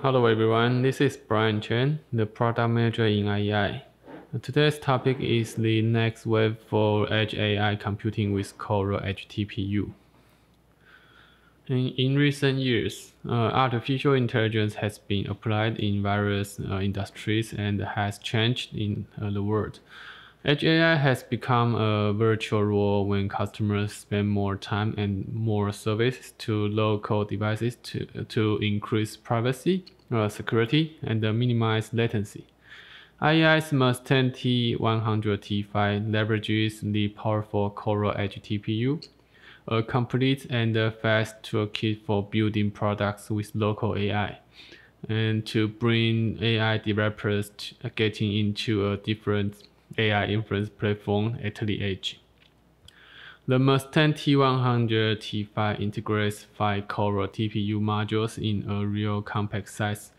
Hello everyone, this is Brian Chen, the product manager in IEI. Today's topic is the next wave for Edge AI computing with Coral Edge TPU. In, in recent years, uh, artificial intelligence has been applied in various uh, industries and has changed in uh, the world. Edge AI has become a virtual role when customers spend more time and more service to local devices to, to increase privacy, uh, security, and uh, minimize latency. IEI's Mustang T100T5 leverages the powerful Coral Edge TPU, a complete and fast toolkit for building products with local AI, and to bring AI developers getting into a different AI inference platform at the edge. The Mustang T100 T5 integrates five Coral TPU modules in a real compact size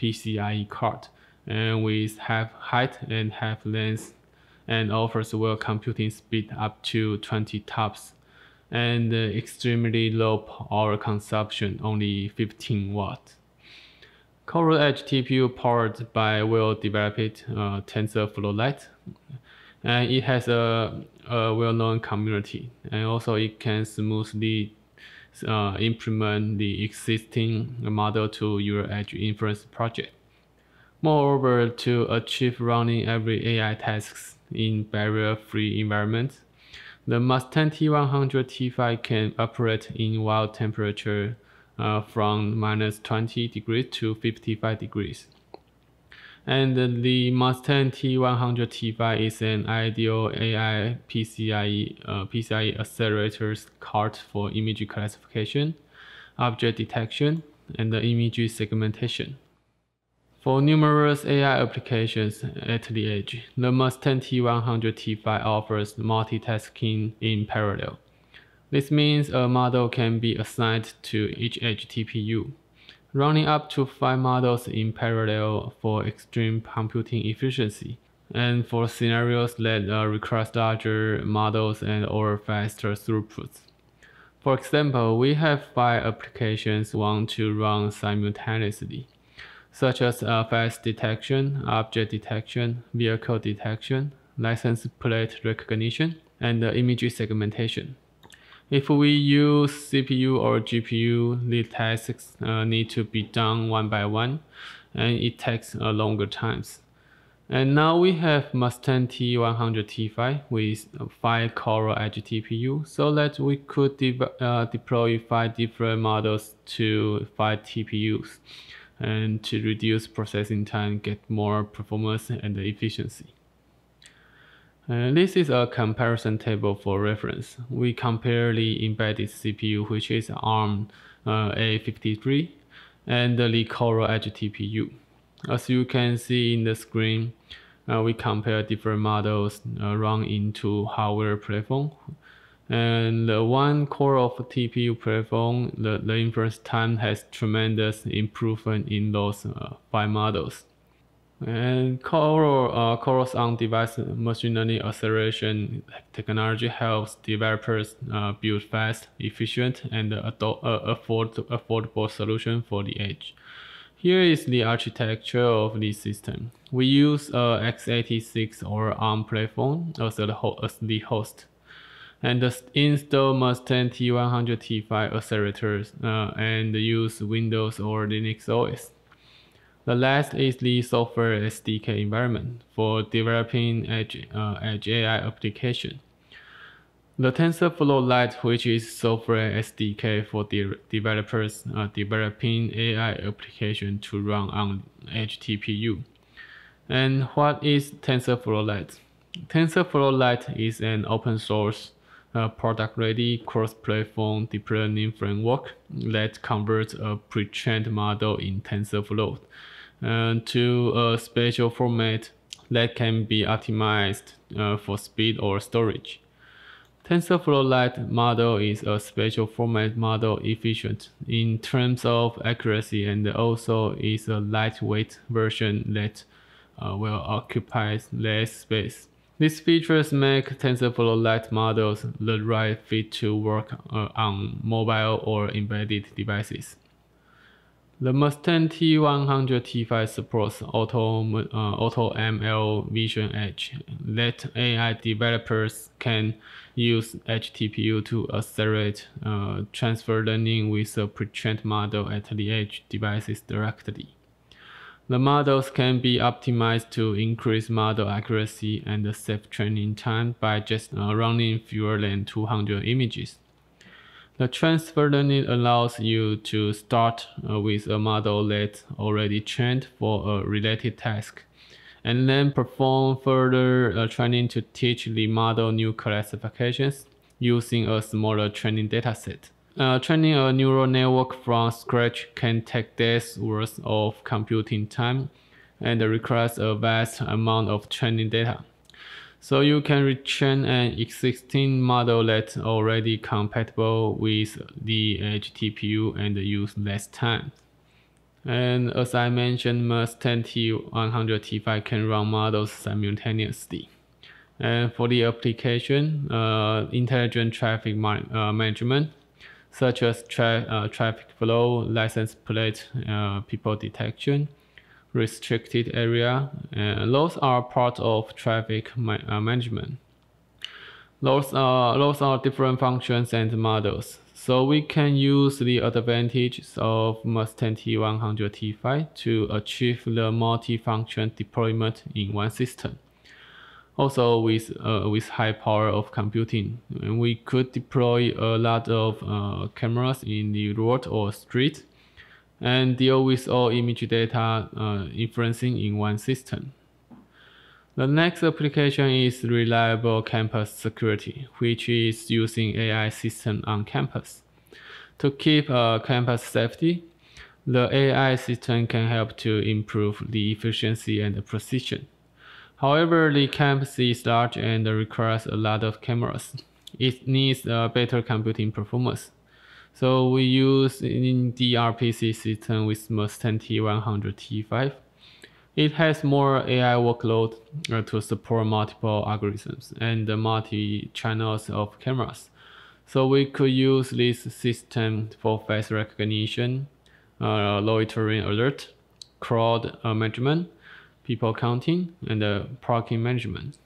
PCIe card, and with half height and half length, and offers well computing speed up to 20 TOPS, and extremely low power consumption, only 15 watts. Coral Edge TPU powered by well-developed uh, TensorFlow Lite, and it has a, a well-known community, and also it can smoothly uh, implement the existing model to your Edge inference project. Moreover, to achieve running every AI tasks in barrier-free environments, the Mustang T100 T5 can operate in wild temperature uh, from minus 20 degrees to 55 degrees. And the Mustang T100 T5 is an ideal AI PCIe, uh, PCIe accelerators card for image classification, object detection, and image segmentation. For numerous AI applications at the edge, the Mustang T100 T5 offers multitasking in parallel. This means a model can be assigned to each edge TPU, running up to five models in parallel for extreme computing efficiency, and for scenarios that uh, require larger models and or faster throughputs. For example, we have five applications want to run simultaneously, such as uh, face detection, object detection, vehicle detection, license plate recognition, and uh, image segmentation. If we use CPU or GPU, the tasks uh, need to be done one by one, and it takes uh, longer times. And now we have Mustang T100 T5 with 5 Coral Edge TPU, so that we could de uh, deploy 5 different models to 5 TPUs, and to reduce processing time, get more performance and efficiency. Uh, this is a comparison table for reference. We compare the embedded CPU, which is ARM uh, A53, and the Coral Edge TPU. As you can see in the screen, uh, we compare different models uh, run into hardware platform. And the one core of TPU platform, the, the inference time has tremendous improvement in those uh, five models. And Coral, uh, Coral's on-device machine learning acceleration technology helps developers uh, build fast, efficient, and adult, uh, afford, affordable solution for the edge. Here is the architecture of the system. We use a x86 or ARM platform as the, as the host. And install Mustang T100 T5 accelerators uh, and use Windows or Linux OS. The last is the software SDK environment for developing Edge, uh, Edge AI application. The TensorFlow Lite, which is software SDK for de developers uh, developing AI application to run on Edge TPU. And what is TensorFlow Lite? TensorFlow Lite is an open source uh, product-ready cross-platform deep learning framework that converts a pre-trained model in TensorFlow to a spatial format that can be optimized uh, for speed or storage. TensorFlow Lite model is a spatial format model efficient in terms of accuracy and also is a lightweight version that uh, will occupy less space. These features make TensorFlow Lite models the right fit to work uh, on mobile or embedded devices. The Mustang T100 T5 supports Auto, uh, Auto ML Vision Edge that AI developers can use Edge TPU to accelerate uh, transfer learning with a pre-trained model at the edge devices directly. The models can be optimized to increase model accuracy and save training time by just uh, running fewer than 200 images. The transfer learning allows you to start uh, with a model that's already trained for a related task, and then perform further uh, training to teach the model new classifications using a smaller training dataset. Uh, training a neural network from scratch can take days worth of computing time and requires a vast amount of training data. So you can retrain an existing model that's already compatible with the Edge TPU and use less time. And as I mentioned, Mustang T100 T5 can run models simultaneously. And for the application, uh, intelligent traffic uh, management, such as tra uh, traffic flow, license plate, uh, people detection, restricted area. and those are part of traffic ma uh, management. Those are, those are different functions and models. So we can use the advantages of Mustang T100 T5 to achieve the multi-function deployment in one system. Also with, uh, with high power of computing, we could deploy a lot of uh, cameras in the road or street and deal with all image data uh, inferencing in one system. The next application is reliable campus security, which is using AI system on campus. To keep uh, campus safety, the AI system can help to improve the efficiency and precision. However, the campus is large and requires a lot of cameras. It needs a better computing performance. So we use in gRPC system with Mustang T100 T5. It has more AI workload uh, to support multiple algorithms and multi-channels of cameras. So we could use this system for face recognition, uh, loitering alert, crowd uh, management, people counting, and uh, parking management.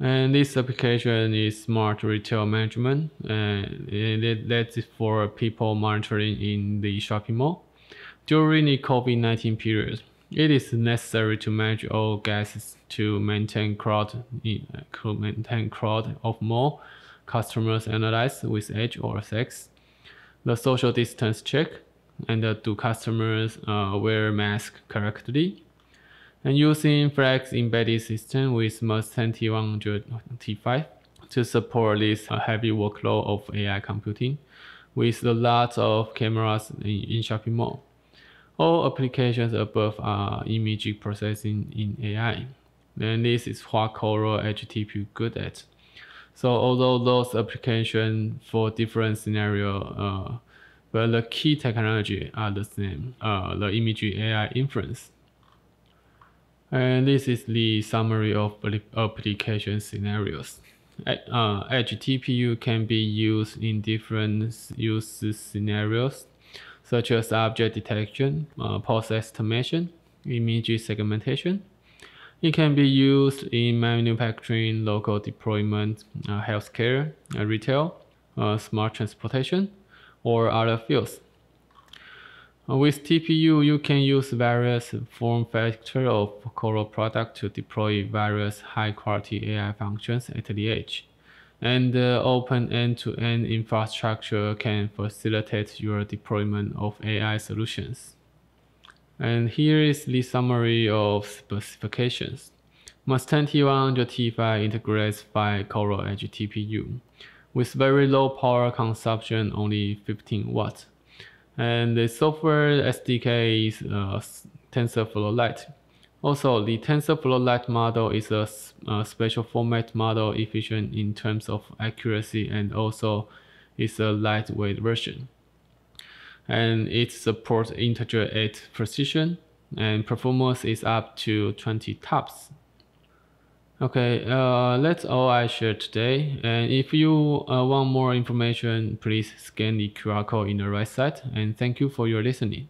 And this application is smart retail management, uh, and that's for people monitoring in the shopping mall. During the COVID-19 period, it is necessary to manage all guests to maintain crowd, uh, maintain crowd of more customers analyzed with age or sex, the social distance check, and uh, do customers uh, wear mask correctly, and using Flex embedded system with T100 T5 to support this heavy workload of AI computing with a lot of cameras in, in shopping mall. All applications above are image processing in AI. Then this is what Coral TPU good at. So although those applications for different scenario, uh, but the key technology are the same, uh, the image AI inference. And this is the summary of application scenarios. Uh, Edge TPU can be used in different use scenarios, such as object detection, uh, pose estimation, image segmentation. It can be used in manufacturing, local deployment, uh, healthcare, uh, retail, uh, smart transportation, or other fields. Uh, with TPU, you can use various form factor of Coral product to deploy various high-quality AI functions at the edge. And the open end-to-end -end infrastructure can facilitate your deployment of AI solutions. And here is the summary of specifications. Mustang T100 T5 integrates 5 Coral Edge TPU with very low power consumption, only 15 watts and the software SDK is uh, TensorFlow Lite. Also, the TensorFlow Lite model is a, a, special format model efficient in terms of accuracy and also is a lightweight version. And it supports integer 8 precision and performance is up to 20 TOPS. Okay, uh, that's all I shared today. And if you uh, want more information, please scan the QR code in the right side. And thank you for your listening.